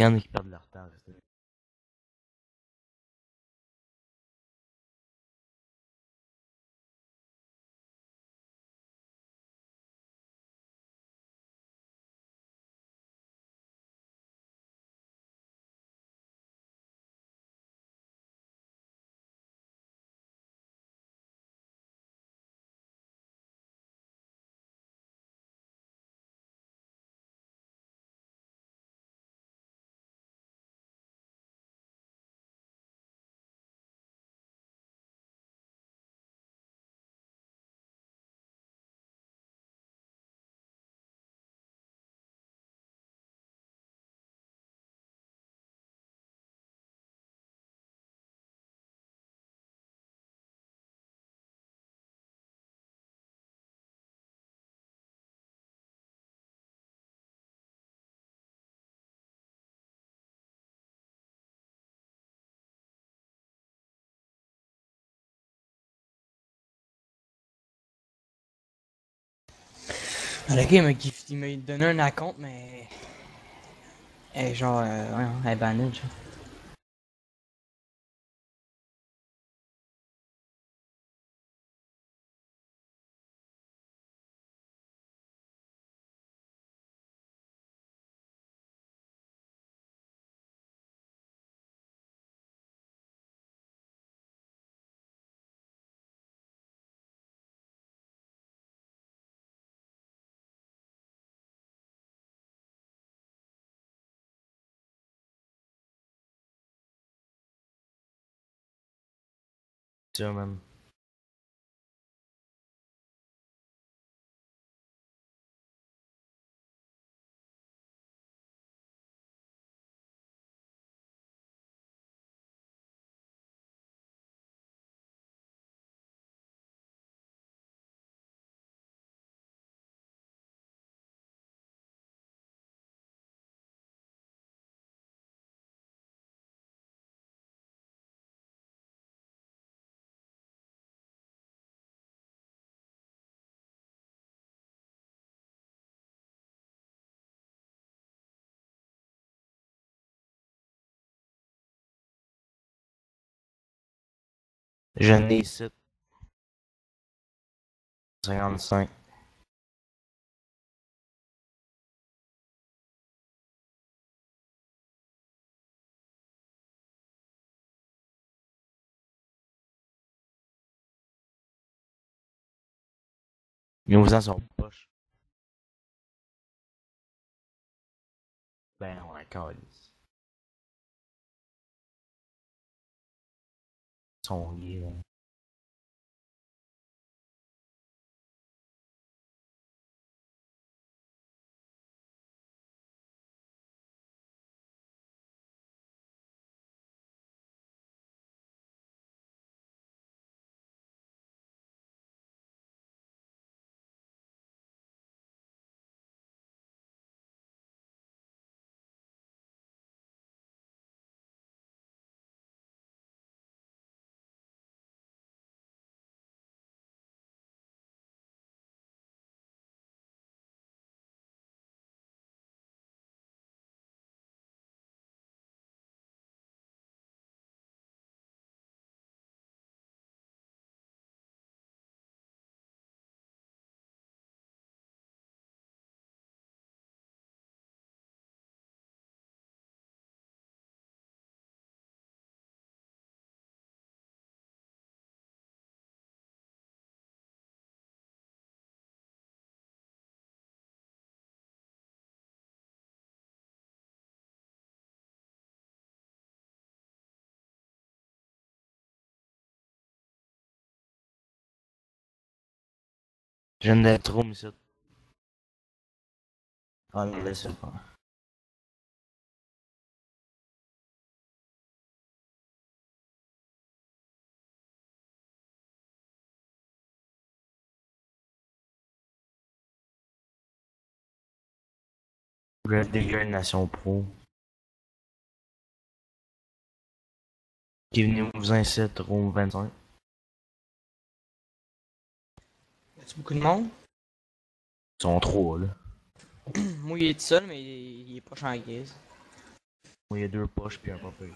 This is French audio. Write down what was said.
A qui perdent leur temps. Le gars, il m'a donné un account, mais. Eh, genre, euh, ouais, elle est bannée, genre. German. Man. J'en ai ici. 55. Il vous en son poche. Ben, on a. Ils sont gays, viens d'être trop, ici. Ah, non, laissez pas. Le dégât Nation Pro. Qui venu vous inciter au 25. Y'a-tu beaucoup de monde? Ils sont trois, là. Moi, il est tout seul, mais il, est pas en guise. Moi, il y a deux poches puis un papier.